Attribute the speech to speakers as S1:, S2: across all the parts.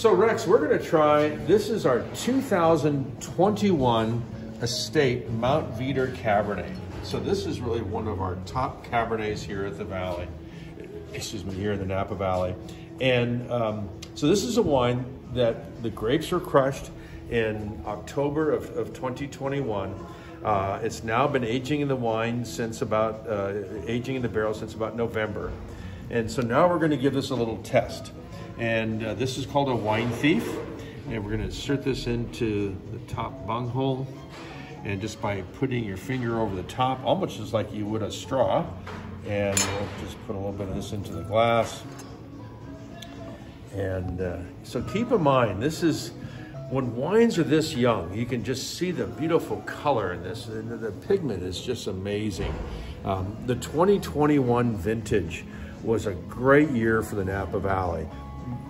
S1: So Rex, we're gonna try, this is our 2021 Estate Mount Veeder Cabernet. So this is really one of our top Cabernets here at the Valley, excuse me, here in the Napa Valley. And um, so this is a wine that the grapes were crushed in October of, of 2021. Uh, it's now been aging in the wine since about, uh, aging in the barrel since about November. And so now we're gonna give this a little test. And uh, this is called a wine thief. And we're gonna insert this into the top bunghole. And just by putting your finger over the top, almost just like you would a straw. And we'll just put a little bit of this into the glass. And uh, so keep in mind, this is, when wines are this young, you can just see the beautiful color in this. The, the pigment is just amazing. Um, the 2021 vintage was a great year for the Napa Valley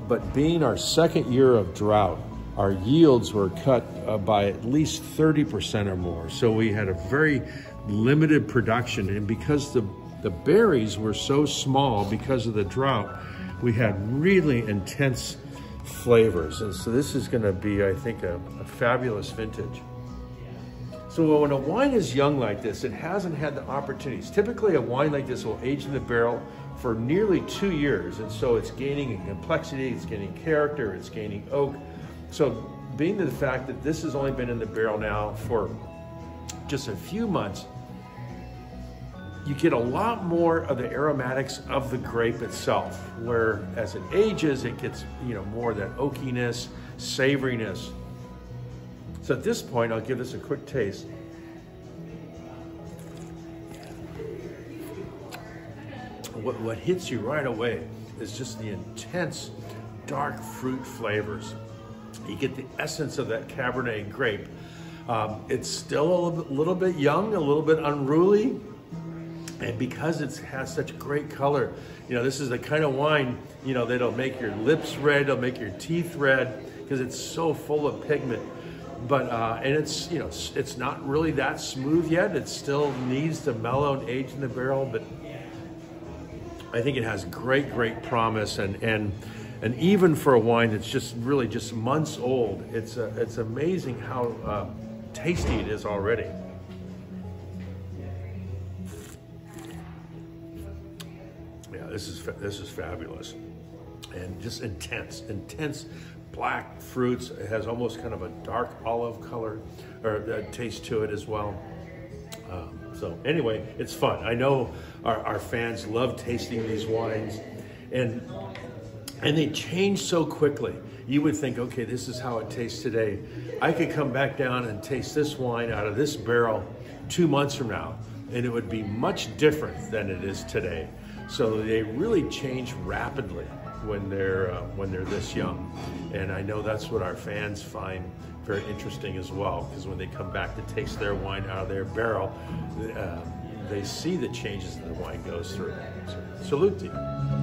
S1: but being our second year of drought, our yields were cut uh, by at least 30% or more. So we had a very limited production. And because the, the berries were so small because of the drought, we had really intense flavors. And so this is gonna be, I think, a, a fabulous vintage. So when a wine is young like this, it hasn't had the opportunities. Typically a wine like this will age in the barrel for nearly two years. And so it's gaining in complexity, it's gaining character, it's gaining oak. So being the fact that this has only been in the barrel now for just a few months, you get a lot more of the aromatics of the grape itself, where as it ages, it gets, you know, more of that oakiness, savoriness. So at this point, I'll give this a quick taste. what, what hits you right away is just the intense dark fruit flavors. You get the essence of that Cabernet grape. Um, it's still a little bit, little bit young, a little bit unruly, and because it has such great color, you know, this is the kind of wine, you know, that'll make your lips red, it'll make your teeth red, because it's so full of pigment. But, uh, and it's, you know, it's, not really that smooth yet. It still needs to mellow and age in the barrel, but I think it has great, great promise and and and even for a wine that's just really just months old, it's uh, it's amazing how uh, tasty it is already. Yeah, this is this is fabulous, and just intense, intense black fruits. It has almost kind of a dark olive color or uh, taste to it as well. Um, so anyway, it's fun. I know our, our fans love tasting these wines and and they change so quickly. You would think, okay, this is how it tastes today. I could come back down and taste this wine out of this barrel two months from now, and it would be much different than it is today. So they really change rapidly when they're uh, when they're this young, and I know that's what our fans find very interesting as well. Because when they come back to taste their wine out of their barrel, uh, they see the changes that the wine goes through. So, salute to you.